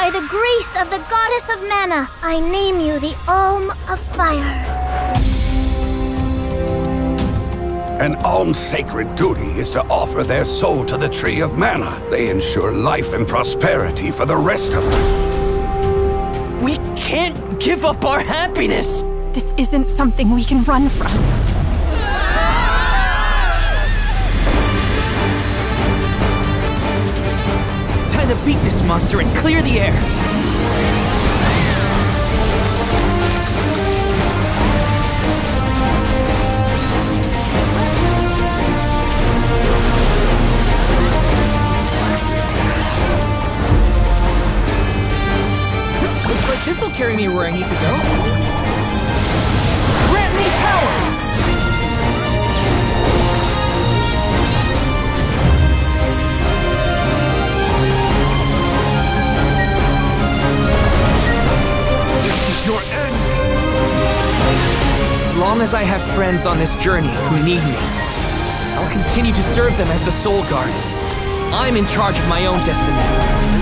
By the grace of the goddess of mana, I name you the Alm of Fire. An alm's sacred duty is to offer their soul to the Tree of Mana. They ensure life and prosperity for the rest of us. We can't give up our happiness! This isn't something we can run from. To beat this monster and clear the air! Looks like this'll carry me where I need to go. Long as I have friends on this journey who need me, I'll continue to serve them as the Soul Guard. I'm in charge of my own destiny.